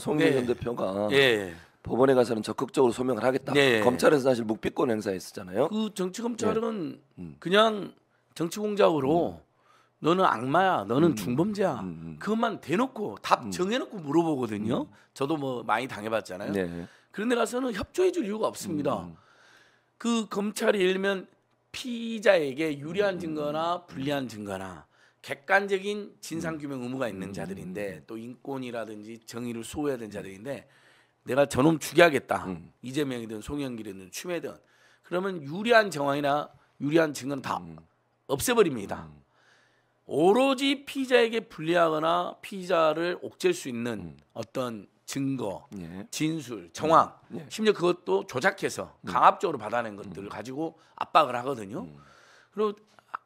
송영길 네. 대표가 예. 법원에 가서는 적극적으로 소명을 하겠다. 네. 검찰에서 사실 묵비권 행사했었잖아요. 그 정치 검찰은 음. 그냥 정치 공작으로 너는 악마야, 너는 중범죄야. 음, 음. 그것만 대놓고 답 정해놓고 물어보거든요. 저도 뭐 많이 당해봤잖아요. 네. 그런데 가서는 협조해줄 이유가 없습니다. 음. 그 검찰이 예를 들면 피의자에게 유리한 증거나 불리한 증거나 객관적인 진상 규명 의무가 있는 자들인데 또 인권이라든지 정의를 수호해야 되는 자들인데 내가 저놈 죽여야겠다 음. 이재명이든 송영길이든 추미애든 그러면 유리한 정황이나 유리한 증거는 다 음. 없애버립니다. 오로지 피의자에게 불리하거나 피의자를 옥죄할 수 있는 어떤 증거, 예. 진술, 정황, 예. 심지어 그것도 조작해서 강압적으로 받아낸 것들을 가지고 압박을 하거든요. 그리고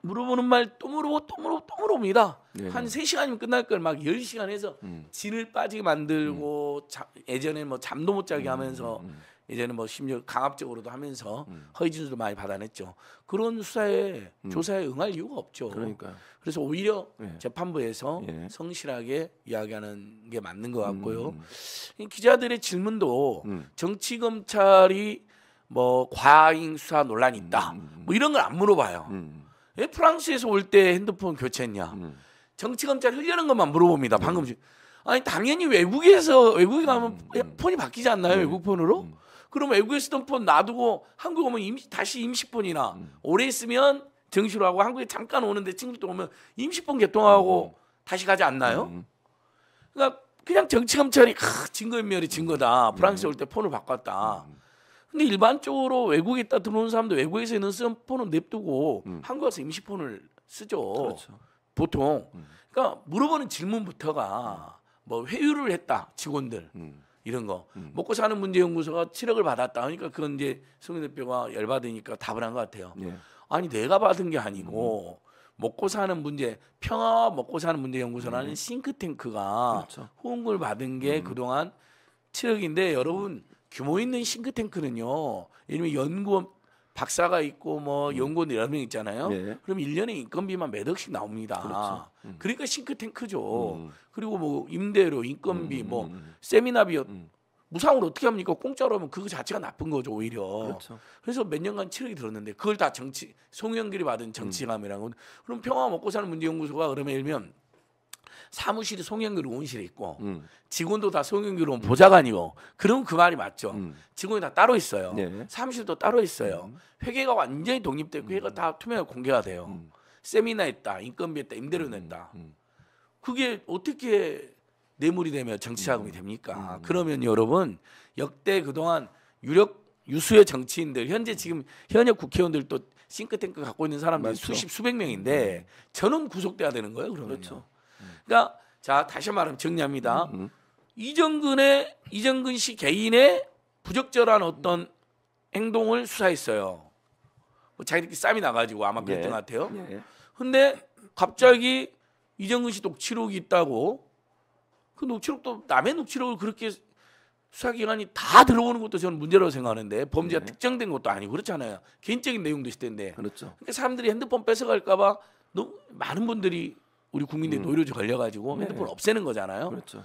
물어보는 말 또 물어보고 또 물어보고 또 물어봅니다. 예. 한 3시간이면 끝날 걸 막 10시간 해서 음. 진을 빠지게 만들고 자- 예전에 뭐 잠도 못 자게 하면서 음. 예전에 뭐 심지어 강압적으로도 하면서 허위 진술도 많이 받아냈죠. 그런 수사에 조사에 응할 이유가 없죠. 음. 그러니까요. 그래서 오히려 예. 재판부에서 예. 성실하게 이야기하는 게 맞는 것 같고요. 음. 이 기자들의 질문도 음. 정치 검찰이 뭐 과잉 수사 논란이 있다. 뭐 이런 걸 안 물어봐요. 음. 왜 프랑스에서 올 때 핸드폰 교체했냐? 음. 정치 검찰 흐려는 것만 물어봅니다. 방금 지- 아니 당연히 외국에서 외국에 가면 폰이 바뀌지 않나요? 외국 폰으로? 그럼 외국에 쓰던 폰 놔두고 한국 오면 임시, 다시 임시폰이나 오래 있으면 정시로 하고 한국에 잠깐 오는데 친구들 오면 임시폰 개통하고 다시 가지 않나요? 음. 그러니까 그냥 정치 검찰이 아, 증거인멸이 증거다. 프랑스에 올 때 폰을 바꿨다. 근데 일반적으로 외국에 있다 들어오는 사람도 외국에서 있는 쓰는 폰은 냅두고 한국 와서 임시폰을 쓰죠. 그렇죠. 보통. 그러니까 물어보는 질문부터가 뭐 회유를 했다 직원들 음. 이런 거 먹고 사는 문제 연구소가 7억을 받았다. 그러니까 그건 이제 송 대표가 열받으니까 답을 한 것 같아요. 예. 아니 내가 받은 게 아니고 먹고 사는 문제 평화와 먹고 사는 문제 연구소라는 싱크탱크가 그렇죠. 후원금을 받은 게 그동안 7억인데 여러분 규모 있는 싱크탱크는요. 예를 들면 연구원 박사가 있고 뭐 연구원 여러 명 있잖아요. 네. 그럼 1년에 인건비만 몇 억씩 나옵니다. 그렇죠. 그러니까 싱크탱크죠. 음. 그리고 뭐 임대료, 인건비, 음, 뭐 음, 음. 세미나비 음. 무상으로 어떻게 합니까? 공짜로 하면 그거 자체가 나쁜 거죠 오히려. 그렇죠. 그래서 몇 년간 7억이 들었는데 그걸 다 정치 송영길이 받은 정치감이라고. 그럼 평화 먹고 사는 문제 연구소가 그러면 예를 들면 사무실이 송영길 의원실에 있고 음. 직원도 다 송영길 의원 보좌관이고 그럼 그 말이 맞죠. 음. 직원이 다 따로 있어요. 네. 사무실도 따로 있어요. 회계가 완전히 독립되고 회계가 다 투명하게 공개가 돼요. 음. 세미나 했다, 인건비 했다, 임대료. 음. 그게 어떻게 뇌물이 되면 정치 자금이 음. 됩니까? 그러면 여러분 역대 그동안 유력 유수의 정치인들 현재 지금 현역 국회의원들도 싱크탱크 갖고 있는 사람들이 맞죠. 수십 수백 명인데 저는 구속돼야 되는 거예요. 그러면 그렇죠. 그러니까 자 다시 말하면 정리합니다. 음. 이정근의 이정근 씨 개인의 부적절한 어떤 행동을 수사했어요. 뭐 자기들끼리 싸움이 나가지고 아마 그랬던 예. 것 같아요. 예. 근데 갑자기 이정근 씨 녹취록이 있다고 그 녹취록도 남의 녹취록을 그렇게 수사기관이 다 들어보는 것도 저는 문제라고 생각하는데 범죄가 네. 특정된 것도 아니고 그렇잖아요. 개인적인 내용도 있을 텐데 그렇죠. 그러니까 사람들이 핸드폰 뺏어갈까봐 너무 많은 분들이 우리 국민들이 음. 노이로제 걸려가지고 네. 핸드폰 없애는 거잖아요. 그렇죠.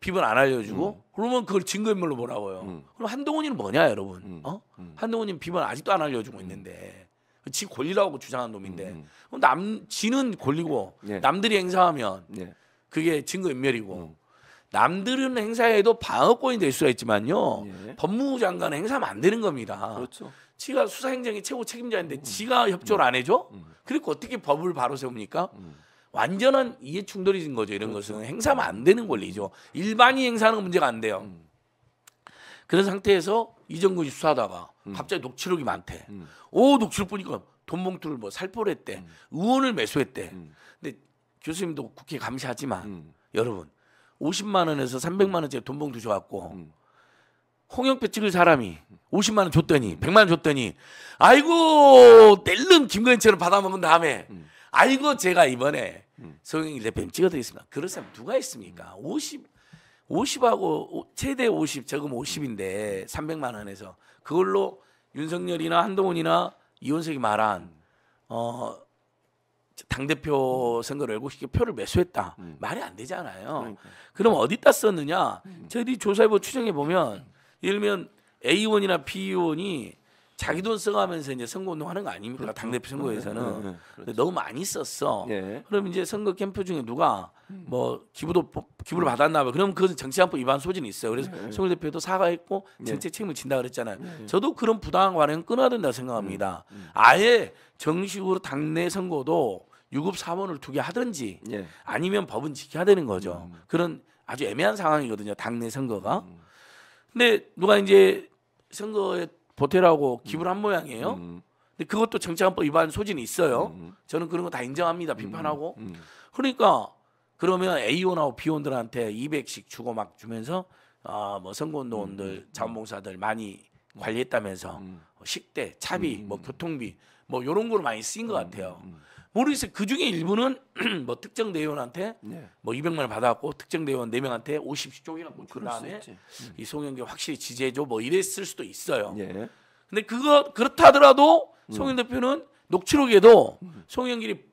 비번 안 알려주고 그러면 그걸 증거인멸로 보라고요. 음. 그럼 한동훈이는 뭐냐 여러분? 음. 어? 음. 한동훈이 비번 아직도 안 알려주고 있는데 지 권리라고 주장한 놈인데 음. 그럼 남 지는 권리고 예. 남들이 행사하면 예. 그게 증거인멸이고 음. 남들은 행사해도 방어권이 될 수가 있지만요 예. 법무부 장관은 행사하면 안 되는 겁니다. 그렇죠. 지가 수사행정의 최고 책임자인데 지가 협조를 안 해줘? 음. 그리고 어떻게 법을 바로 세웁니까? 음. 완전한 이해 충돌인 거죠. 이런 것은 행사하면 안 되는 권리죠. 일반이 행사하는 건 문제가 안 돼요. 음. 그런 상태에서 이정근이 수사하다가 갑자기 녹취록이 많대. 음. 오 녹취록 보니까 돈 봉투를 뭐 살포했대. 의원을 매수했대. 음. 근데 교수님도 국회 감시하지만 음. 여러분 50만 원에서 300만 원짜리 돈 봉투 줘갖고 음. 홍영표 찍을 사람이 50만 원 줬더니 100만 원 줬더니 아이고 낼름 김건희처럼 받아먹은 다음에 음. 아이고 제가 이번에 음. 송영길 대표님 찍어드리겠습니다. 그런 사람 누가 있습니까? 50 50하고 최대 50 저금 50인데 300만 원에서 그걸로 윤석열이나 한동훈이나 이원석이 말한 어 당 대표 선거를 왜곡시켜 표를 매수했다. 음. 말이 안 되잖아요. 그러니까. 그럼 어디다 썼느냐? 저희들이 조사해보 추정해 보면 예를 들면 A 의원이나 B 의원이 자기 돈 써가면서 이제 선거운동 하는 거 아닙니까? 당대표 선거에서는 네, 네, 네. 근데 너무 많이 썼어. 예. 그럼 이제 선거 캠프 중에 누가 음. 뭐 기부도 기부를 받았나 봐. 그럼 그것은 정치안법 위반 소진이 있어요. 그래서 네. 송일 대표도 사과했고 정책 책임을 진다 그랬잖아요. 저도 그런 부당한 관행은 끊어야 된다 고 생각합니다. 음. 아예 정식으로 당내 선거도 유급 사원을 두게 하든지 예. 아니면 법은 지켜야 되는 거죠. 음. 그런 아주 애매한 상황이거든요. 당내 선거가. 근데 누가 이제 선거에 보태라고 기부를 한 모양이에요. 음. 근데 그것도 정치안법 위반 소진이 있어요. 음. 저는 그런 거 다 인정합니다. 비판하고. 음. 그러니까 그러면 A원하고 B원들한테 200씩 주고 막 주면서 아뭐 선거운동원들 자원봉사들 많이 관리했다면서 음. 식대, 차비, 뭐 교통비 뭐 요런 거로 많이 쓰인 것 같아요. 모르겠어요. 그 중에 일부는 뭐 특정 대의원한테 예. 뭐 200만 원 받아갖고 특정 대의원 4 명한테 50씩 쪼개갖고 수 다음에 있지. 이 송영기 확실히 지지해줘 뭐 이랬을 수도 있어요. 예. 근데 그거 그렇다 하더라도 송영 대표는 녹취록에도 송영길이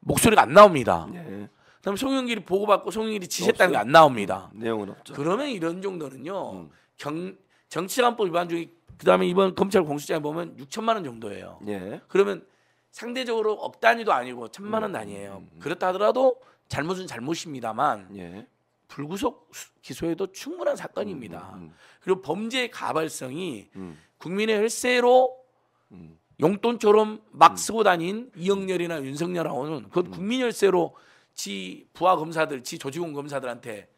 목소리가 안 나옵니다. 예. 그다음에 송영길이 보고받고 송영길이 지시했다는 게 안 나옵니다. 내용은 없죠. 그러면 이런 정도는요. 음. 경 정치관법 위반 중에 그다음에 이번 검찰 공수처에 보면 6천만 원 정도예요. 예. 그러면 상대적으로 억 단위도 아니고 천만 원 단위예요. 그렇다 하더라도 잘못은 잘못입니다만 예. 불구속 수- 기소에도 충분한 사건입니다. 음. 그리고 범죄의 가발성이 음. 국민의 혈세로 음. 용돈처럼 막 쓰고 다닌 이영렬이나 윤석열하고는 그건 국민 혈세로 지 부하 검사들, 지 조직원 검사들한테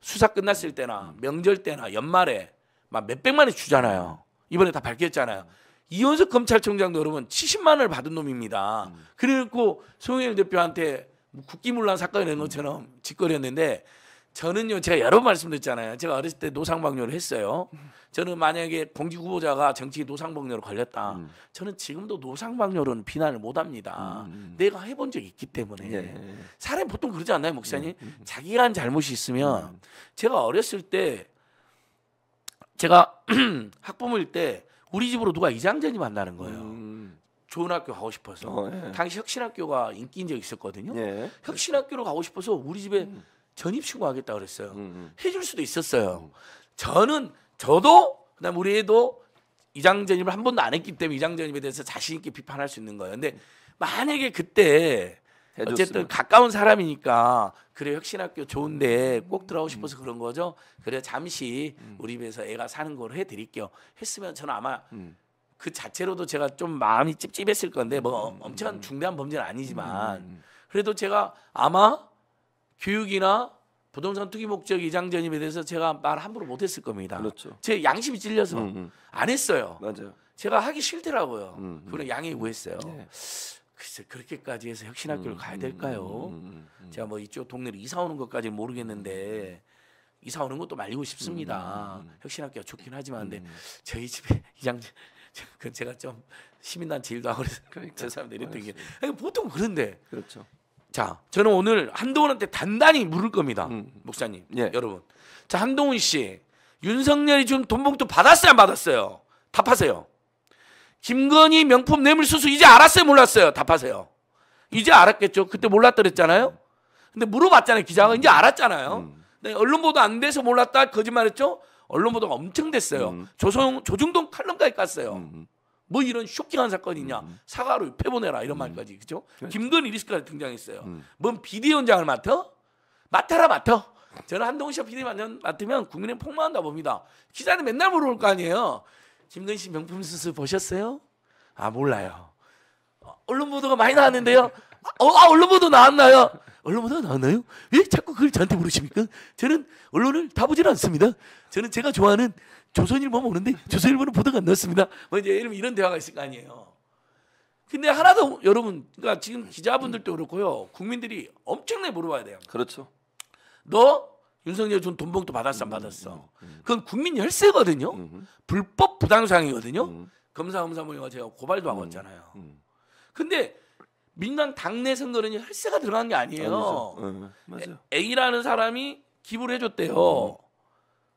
수사 끝났을 때나 명절 때나 연말에 막 몇백만 원 주잖아요. 이번에 다 밝혔잖아요. 이현석 검찰총장도 여러분 70만 원을 받은 놈입니다. 그래갖고 송영일 대표한테 뭐 국기문란 사건이 된 것처럼 짓거렸는데 저는요 제가 여러 번 말씀드렸잖아요. 제가 어렸을 때 노상방뇨를 했어요. 저는 만약에 공직 후보자가 정치 노상방뇨로 걸렸다. 저는 지금도 노상방뇨로는 비난을 못합니다. 내가 해본 적이 있기 때문에 예. 사람이 보통 그러지 않나요, 목사님? 자기가 한 잘못이 있으면 제가 어렸을 때 제가 학부모일 때 우리 집으로 누가 이장전이 만나는 거예요. 음. 좋은 학교 가고 싶어서 어, 예. 당시 혁신학교가 인기인 적이 있었거든요. 예. 혁신학교로 가고 싶어서 우리 집에 전입 신고 하겠다 그랬어요. 음. 해줄 수도 있었어요. 저는 저도 그다음 우리 애도 이장 전입을 한 번도 안 했기 때문에 이장 전입에 대해서 자신 있게 비판할 수 있는 거예요. 근데 만약에 그때 해줬으면. 어쨌든 가까운 사람이니까 그래 혁신학교 좋은데 꼭 들어가고 싶어서 그런 거죠. 그래 잠시 우리 집에서 애가 사는 걸 해드릴게요. 했으면 저는 아마 음. 그 자체로도 제가 좀 마음이 찝찝했을 건데 뭐 엄청 중대한 범죄는 아니지만 그래도 제가 아마 교육이나 부동산 투기 목적 이장 전입에 대해서 제가 말 함부로 못했을 겁니다. 그렇죠. 제 양심이 찔려서 음, 음. 안 했어요. 맞아요. 제가 하기 싫더라고요. 음, 음. 그걸 양해 구했어요. 예. 글쎄 그렇게까지 해서 혁신학교를 가야 될까요? 음, 음, 제가 뭐 이쪽 동네로 이사 오는 것까지 는 모르겠는데 이사 오는 것도 말리고 싶습니다. 음, 혁신학교가 좋긴 하지만 근데 저희 집에 이장 그 제가 좀 시민단체 일도 하고 그래서 그러니까. 저 사람들 이랬던 게 보통 그런데 그렇죠. 자 저는 오늘 한동훈한테 단단히 물을 겁니다 음. 목사님 예. 여러분 자 한동훈 씨 윤석열이 준 돈봉투 받았어요 안 받았어요 답하세요 김건희 명품 뇌물수수 이제 알았어요 몰랐어요? 답하세요. 이제 알았겠죠. 그때 몰랐더랬잖아요. 근데 물어봤잖아요 기자가. 이제 알았잖아요. 음. 네, 언론 보도 안 돼서 몰랐다 거짓말했죠? 언론 보도가 엄청 됐어요. 음. 조성 조중동 칼럼까지 깠어요. 음. 뭐 이런 쇼킹한 사건이냐. 사과로 패보내라 이런 말까지. 그죠? 김건희 리스크가 등장했어요. 음. 뭔 비대위원장을 맡아? 맡아라 맡아. 저는 한동훈 씨가 비대위원장 맡으면 국민의 폭망한다 봅니다. 기자는 맨날 물어볼 거 아니에요 김건희 씨 명품 수수 보셨어요? 아 몰라요. 어, 언론 보도가 많이 나왔는데요. 어, 아 언론 보도 나왔나요? 언론 보도 나왔나요? 왜 자꾸 그걸 저한테 물으십니까? 저는 언론을 다 보질 않습니다. 저는 제가 좋아하는 조선일보만 보는데 조선일보는 보도가 안 났습니다. 뭐 이제 이런 이런 대화가 있을 거 아니에요. 근데 하나도 여러분 그러니까 지금 기자분들도 그렇고요. 국민들이 엄청나게 물어봐야 돼요. 그렇죠. 너 윤석열 준 돈봉투 받았어 안 받았어? 그건 국민 열세거든요. 음. 불법 부당상이거든요 음. 검사 검사 모임과 제가 고발도 하고 있잖아요 음. 근데 민주당 당내 선거는 혈세가 들어간 게 아니에요. 예, 맞아요. A라는 사람이 기부를 해줬대요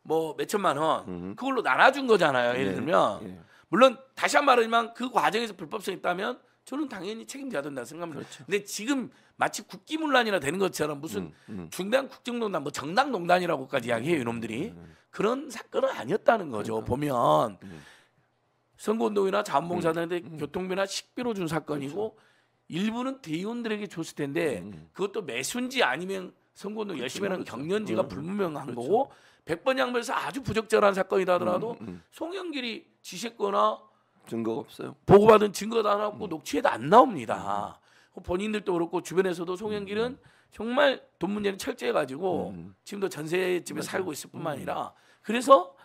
뭐 몇 천만 원 음. 그걸로 나눠준 거잖아요 예를 예, 들면 예. 물론 다시 한번 말하지만 그 과정에서 불법성이 있다면 저는 당연히 책임져야 된다 생각합니다. 그렇죠. 근데 지금 마치 국기문란이나 되는 것처럼 무슨 음, 음. 중대한 국정농단, 뭐 정당농단이라고까지 이야기해요 이놈들이 그런 사건은 아니었다는 거죠. 보면 음. 선거운동이나 자원봉사단한테 교통비나 식비로 준 사건이고 일부는 대의원들에게 줬을 텐데 음. 그것도 매수인지 아니면 선거운동 열심히 하는 그렇죠. 경련지가 음, 불분명한 그렇죠. 거고 백번 양보해서 아주 부적절한 사건이다 하더라도 음, 음. 송영길이 지시했거나 증거가 없어요. 보고받은 증거도 안 음. 녹취에도 안 나옵니다. 본인들도 그렇고 주변에서도 송영길은 정말 돈 문제는 철저해 가지고 음. 지금도 전세집에. 살고 있을 뿐만 아니라 그래서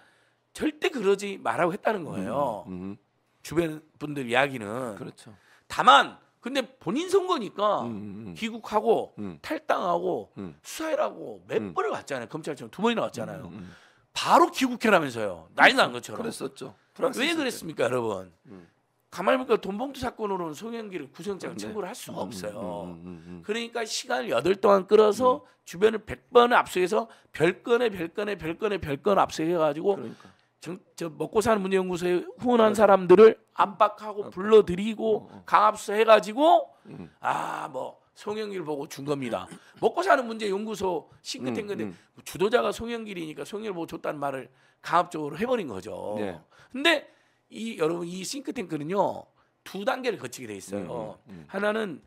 절대 그러지 말라고 했다는 거예요. 음, 주변 분들 이야기는 그렇죠. 다만 근데 본인 선거니까 음, 음, 음. 귀국하고 음. 탈당하고 음. 수사해라고 몇 음. 번을 갔잖아요. 검찰청 두 번이나 왔잖아요. 바로 귀국해라면서요. 난리 난 것처럼. 그랬었죠. 왜. 그랬습니까, 여러분? 음. 가만히 보니까 돈봉투 사건으로는 송영길을 구속영장 네. 청구를 할 수가 음, 없어요. 음, 음, 음. 그러니까 시간을 여덟 동안 끌어서 주변을 백 번을 압수해서 별건에 별건에 별건에 별건 압수해가지고 그러니까. 정, 저 먹고 사는 문제연구소에 후원한 사람들을 압박하고 불러들이고 어, 어. 강압수해가지고 음. 아뭐 송영길 보고 준 겁니다. 먹고 사는 문제 연구소 싱크탱크인데 음, 주도자가 송영길이니까 송영길 보고 줬다는 말을 강압적으로 해버린 거죠. 네. 근데 이 여러분 이 싱크탱크는요 두 단계를 거치게 돼 있어요. 음, 음. 하나는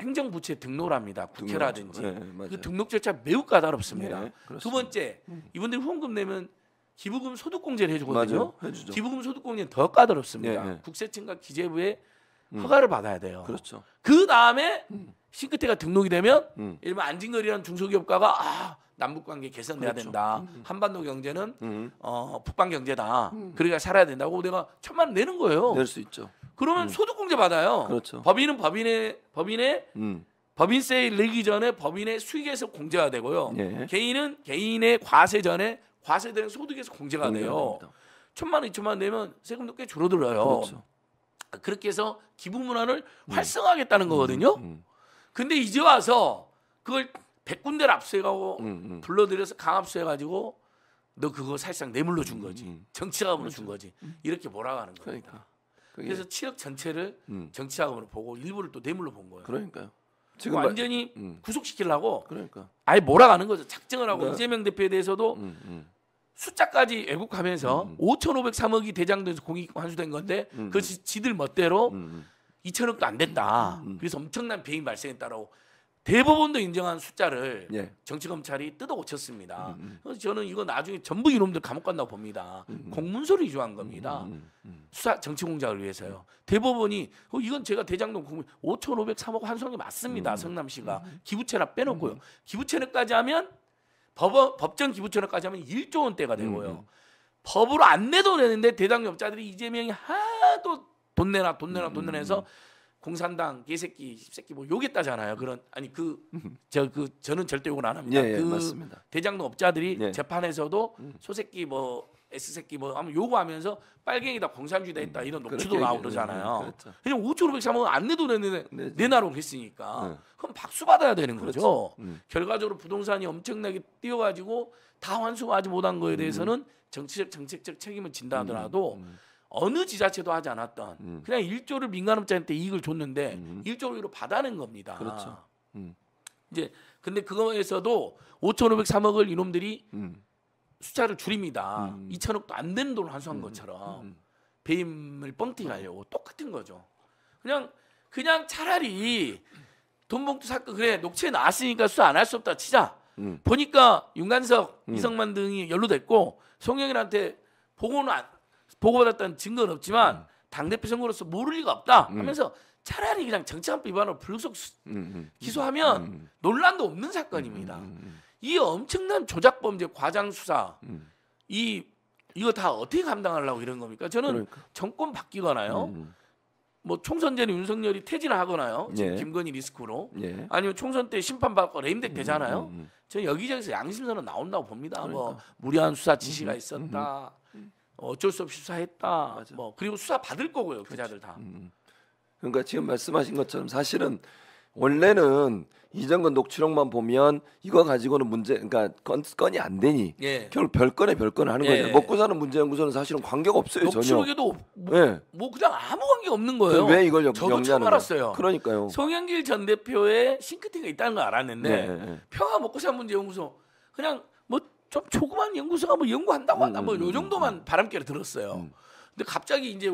행정부처에 등록을 합니다. 국회라든지 네, 맞아요. 그 등록 절차 매우 까다롭습니다. 네. 두 번째 이분들이 후원금 내면 기부금 소득공제를 해주거든요. 해주죠. 기부금 소득공제는 더 까다롭습니다. 네, 네. 국세청과 기재부의 음. 허가를 받아야 돼요. 그렇죠. 그 다음에 싱크대가 등록이 되면 음. 일반 안진걸이라는 중소기업가가 아 남북 관계 개선돼야 그렇죠. 된다. 한반도 경제는 음. 어 북방 경제다. 그러니까 살아야 된다고 내가 천만 원 내는 거예요. 낼 수 있죠. 그러면 소득공제 받아요. 그렇죠. 법인은 법인의 법인의 음. 법인세 내기 전에 법인의 수익에서 공제가 되고요. 예. 개인은 개인의 과세 전에 과세되는 소득에서 공제가 돼요. 공개합니다. 천만 원, 이천만 원 내면 세금도 꽤 줄어들어요. 그렇죠. 그렇게 해서 기부 문화를 활성화하겠다는 거거든요. 음. 근데 이제 와서 그걸 백 군데를 압수해가고 음, 음. 불러들여서 강압수해가지고 너 그거 사실상 뇌물로 준 거지 음. 정치자금으로 준 거지 이렇게 몰아가는. 그러니까. 그게, 그래서 7억 전체를 음. 정치자금으로 보고 일부를 또 뇌물로 본 거예요. 그러니까요. 지금 말- 완전히 음. 구속시키려고 그러니까. 아예 몰아가는 거죠. 작정을 하고 네. 이재명 대표에 대해서도 음, 음. 숫자까지 왜곡하면서 음. 5,503억이 대장돼서 공익 환수된 건데 음. 그 지- 지들 멋대로 음, 음. 2천억도 안 됐다. 음. 그래서 엄청난 배임 발생했다라고 대법원도 인정한 숫자를 예. 정치 검찰이 뜯어 고쳤습니다. 음, 음. 그래서 저는 이거 나중에 전부 이놈들 감옥 간다고 봅니다. 공문서를 위조한 겁니다. 음, 음. 수사 정치 공작을 위해서요. 대법원이 어, 이건 제가 대장동 국민 5,503억 환송이 음. 맞습니다. 성남시가 기부채나 빼놓고요. 기부채납까지 하면 법 법정 기부채납까지 하면 1조 원대가 되고요. 음. 법으로 안 내도 되는데 대당업자들이 이재명이 하도 돈 내놔 돈 내놔 돈 내놔 해서 공산당 개새끼 십새끼 뭐 욕했다잖아요. 그런 아니 그저그 저는 절대 욕을 안 합니다. 예, 예, 그 맞습니다. 대장동 업자들이 예. 재판에서도 소새끼 뭐 S새끼 뭐 하면 요구하면서 빨갱이다 공산주의다 했다 이런 녹취도 나오고. 그러잖아요. 음, 그렇죠. 그냥 5,503원 안 내도 되는데 내죠. 내놔라고 했으니까 네. 그럼 박수 받아야 되는 거죠. 음. 결과적으로 부동산이 엄청나게 뛰어가지고 다 환수하지 못한 거에 대해서는 정치적 정책적 책임을 진다 하더라도 음. 어느 지자체도 하지 않았던 음. 그냥 1조를 민간업자한테 이익을 줬는데 음. 1조로 받아낸 겁니다. 그렇죠. 음. 이제 근데 그거에서도 5,503억을 이놈들이 음. 숫자를 줄입니다. 음. 2천억도 안 되는 돈을 환수한 것처럼 음. 배임을 뻥튀기 하려고 똑같은 거죠. 그냥 그냥 차라리 돈봉투 사건 그래 녹취에 나왔으니까 수사 안 할 수 없다 치자. 음. 보니까 윤관석, 이성만 등이 연루됐고 송영일한테 보고는 안, 보고받았다는 증거는 없지만 당 대표 선거로서 모를 리가 없다 하면서 차라리 그냥 정치한 위반으로 불구속 수- 음. 음. 기소하면 음. 논란도 없는 사건입니다. 음. 이 엄청난 조작 범죄, 과장 수사, 음. 이 이거 다 어떻게 감당하려고 이런 겁니까? 저는 그러니까. 정권 바뀌거나요. 음. 뭐 총선 전에 윤석열이 퇴진을 하거나요. 지금 예. 김건희 리스크로. 예. 아니면 총선 때 심판 받고 레임덱 되잖아요. 음, 음. 저는 여기저기서 양심선언 나온다고 봅니다. 뭐 그러니까. 무리한 수사 지시가 있었다. 어쩔 수 없이 수사했다. 맞아. 뭐 그리고 수사 받을 거고요. 그자들 다. 음. 그러니까 지금 말씀하신 것처럼 사실은 원래는 이정근 녹취록만 보면 이거 가지고는 문제 그러니까 건, 건이 안 되니 예. 결국 별건에 별건을 하는 예. 거예요. 먹고 사는 문제 연구소는 사실은 관계가 없어요 전혀. 녹취록에도 뭐, 예. 뭐 그냥 아무 관계 없는 거예요. 왜 이걸 영- 저도 처음? 알았어요. 그러니까요. 송영길 전 대표의 싱크탱크가 있다는 걸 알았는데 네, 네, 네. 평화 먹고 사는 문제 연구소 그냥 뭐 좀 조그만 연구소가 뭐 연구한다고 한다 음, 뭐 음, 요 음, 정도만 바람결에 들었어요. 음. 근데 갑자기 이제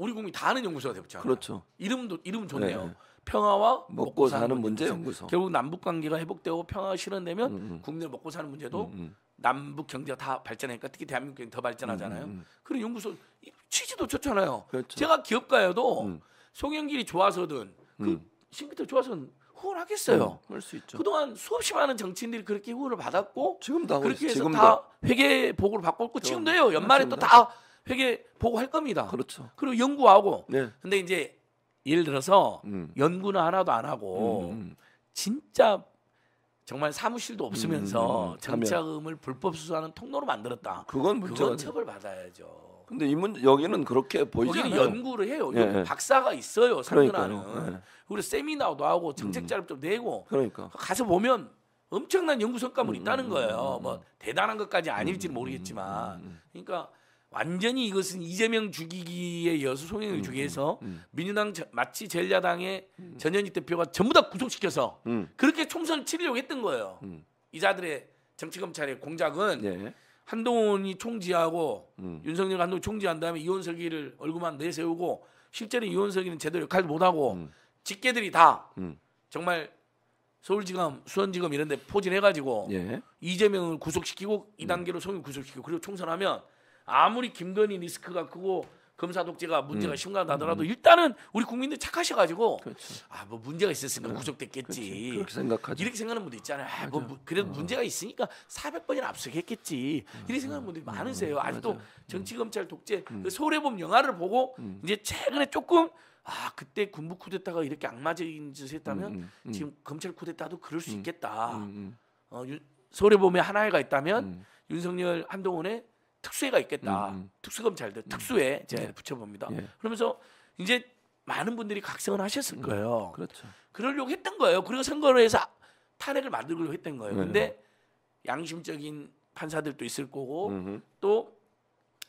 우리 국민 다 아는 연구소가 되었잖아요. 그렇죠. 이름도 이름은 좋네요. 네. 평화와 먹고 사는 문제 연구소. 결국 남북 관계가 회복되고 평화가 실현되면 음, 음. 국내 먹고 사는 문제도 음, 음. 남북 경제가 다 발전하니까 특히 대한민국 경제 더 발전하잖아요. 음, 음, 음. 그런 연구소 이 취지도 좋잖아요. 그렇죠. 제가 기업가여도 음. 송영길이 좋아서든 그 음. 싱크대 좋아서는 후원하겠어요. 그럴 수 있죠. 그동안 수없이 많은 정치인들이 그렇게 후원을 받았고 지금도 그렇게. 해서 지금도. 다 회계 보고를 받고 있고 지금도 해요. 연말에 또 다 회계 보고할 겁니다. 그렇죠. 그리고 연구하고 네. 근데 이제 예를 들어서 음. 연구는 하나도 안 하고 음, 음. 진짜 정말 사무실도 없으면서 음, 음, 정착음을 불법 수사하는 통로로 만들었다. 그건 그건 돼. 처벌 받아야죠. 근데 이문 여기는 그렇게 보이지 거기는 않아요. 연구를 해요. 예, 예. 박사가 있어요. 상근하는. 예. 그리고 세미나도 하고 정책 자료도 내고 그러니까. 가서 보면 엄청난 연구 성과물이 음, 있다는 음, 거예요. 음, 뭐 대단한 것까지 아닐지는 음, 모르겠지만, 그러니까 완전히 이것은 이재명 죽이기에 이어서 송영을 음, 죽이해서 음, 민주당 저- 마치 전야당의 전현희 대표가 전부 다 구속시켜서 음. 그렇게 총선을 치르려고 했던 거예요. 음. 이자들의 정치 검찰의 공작은 예. 한동훈이 총지하고 음. 윤석열 한동훈 총지한 다음에 이원석이를 얼굴만 내세우고 실제로 이원석이는 제대로 역할도 못하고 음. 직계들이 다 음. 정말 서울지검, 수원지검 이런 데 포진해가지고 예. 이재명을 구속시키고 이 단계로 송영 구속시키고 그리고 총선하면 아무리 김건희 리스크가 크고 검사 독재가 문제가 음. 심각하더라도 일단은 우리 국민들 착하셔가지고 그렇죠. 아뭐 문제가 있었으니까 구속됐겠지 그렇지. 그렇게 생각하죠. 이렇게 생각하는 분도 있잖아요. 아, 뭐 무- 그래도 문제가 있으니까 400번이나 압수했겠지. 이렇게 생각하는 분들이 많으세요. 아직도 맞아요. 정치 검찰 독재 그 서울의 봄 영화를 보고 음. 이제 최근에 조금 아 그때 군부 쿠데타가 이렇게 악마적인 짓을 했다면 음, 음, 지금 검찰 쿠데타도 그럴 수 있겠다. 음, 음, 어, 윤- 서울의 봄에 하나회가 있다면 음. 윤석열 한동훈의 특수회가 있겠다. 음, 음. 특수검찰들 특수회 제가 예. 붙여봅니다. 예. 그러면서 이제 많은 분들이 각성을 하셨을 거예요. 그렇죠. 그러려고 했던 거예요. 그리고 선거를 해서 탄핵을 만들려고 했던 거예요. 네. 근데 양심적인 판사들도 있을 거고 음. 또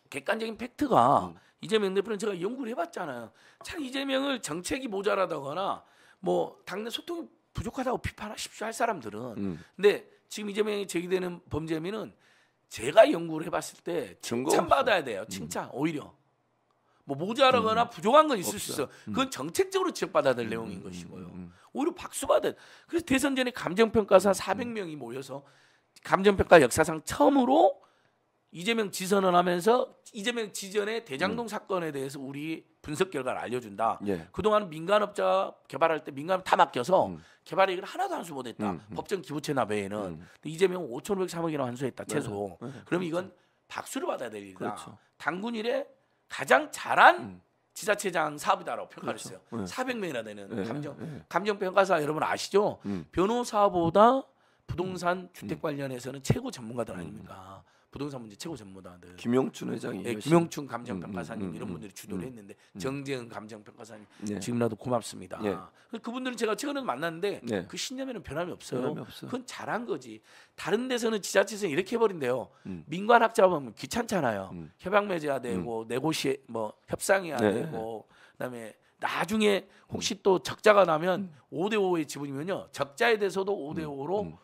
객관적인 팩트가 음. 이재명 대표는 제가 연구를 해봤잖아요. 참 이재명을 정책이 모자라다거나 뭐 당내 소통이 부족하다고 비판하십시오 할 사람들은 음. 근데 지금 이재명이 제기되는 범죄 혐의는 제가 연구를 해봤을 때 증거 칭찬 없어요. 받아야 돼요. 칭찬 오히려 뭐 모자라거나 부족한 건 있을 수 없어요. 있어. 그건 정책적으로 지적받아야 될 내용인 것이고요. 음. 오히려 박수 받은. 그래서 대선 전에 감정평가사 400명이 모여서 감정평가 역사상 처음으로 이재명 지선을 하면서 이재명 지전의 대장동 사건에 대해서 우리 분석 결과를 알려준다. 예. 그동안 민간업자 개발할 때 민간업 다 맡겨서 음. 개발 얘기를 하나도 환수 못했다. 음, 음. 법정 기부채납 외에는 음. 이재명 5,503억이나 환수했다 최소. 네, 그럼 이건 박수를 받아야 될 일이다. 그렇죠. 당군 일에 가장 잘한 음. 지자체장 사업이다라고 평가를 그렇죠. 했어요. 네. 400명이나 되는 네, 감정 네. 감정 평가사 여러분 아시죠? 음. 변호사보다 부동산 주택 관련해서는 최고 전문가들 아닙니까? 부동산 문제 최고 전문가들. 김용춘 회장이 예, 김용춘 감정평가사님 음, 음, 이런 음, 분들이 주도를 음, 했는데 정재은 감정평가사님 예. 지금이라도 고맙습니다. 예. 그분들은 제가 최근에 만났는데 예. 그 신념에는 변함이 없어요. 변함이 없어요. 그건 잘한 거지. 다른 데서는 지자체에서 이렇게 해버린대요. 음. 민관 학자 보면 귀찮잖아요. 음. 협약 맺어야 되고 네고시 뭐 협상해야 네. 되고 그다음에 나중에 혹시 또 적자가 나면 음. 5대 5의 지분이면요 적자에 대해서도 5대 5로 음.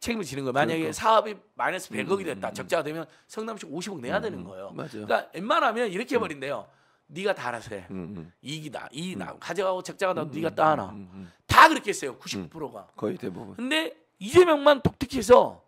책임을 지는 거예요. 만약에 그러니까. 사업이 마이너스 100억이 음, 됐다. 음, 적자가 되면 성남시 50억 내야 되는 음, 거예요. 맞아요. 그러니까 웬만하면 이렇게 해버린대요. 네가 다 알아서 해. 음, 음. 이익이다. 이익 나 가져가고 적자가 나도 음, 네가 음. 음, 음. 다 그렇게 했어요. 99%가. 거의 대부분. 근데 이재명만 독특해서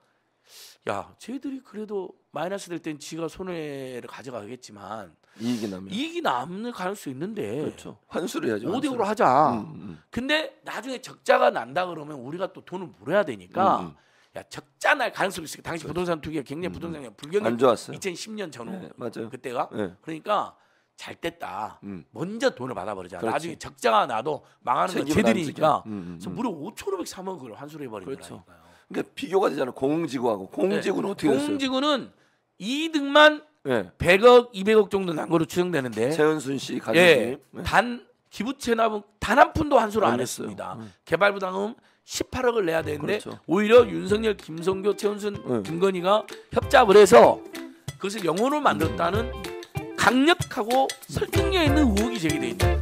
야, 쟤들이 그래도 마이너스 될 땐 지가 손해를 가져가겠지만 이익이 나면 이익이 남을 가능성이 있는데 그렇죠. 환수를 해야죠. 5대 5로 환수를. 하자. 음, 음, 근데 나중에 적자가 난다 그러면 우리가 또 돈을 물어야 되니까 음, 음. 야 적자 날 가능성이 있어요. 당시 부동산 투기가 굉장히 음, 부동산이 안 불경기 좋았어요. 2010년 전후 네, 맞아요. 그때가 네. 그러니까 잘 됐다. 음. 먼저 돈을 받아버리자. 그렇지. 나중에 적자가 나도 망하는 건 쟤들이니까. 음, 음, 그래서 음. 무려 5,503억을 환수를 해버린 그렇죠. 거라니까요. 그러니까 비교가 되잖아요. 공지구하고 공지구는 어떻게 됐어요? 네. 공지구는 이득만 예. 100억, 200억 정도 난 거로 추정되는데 최은순 씨 가족이 예, 네. 단 기부 체납은 단 한 푼도 환수를 안, 안. 했습니다. 음. 개발부담금 18억을 내야 되는데 그렇죠. 오히려 윤석열, 김성교, 최은순, 네. 김건희가 협잡을 해서 그것을 영혼을 만들었다는 강력하고 설득력 있는 의혹이 제기돼 있는.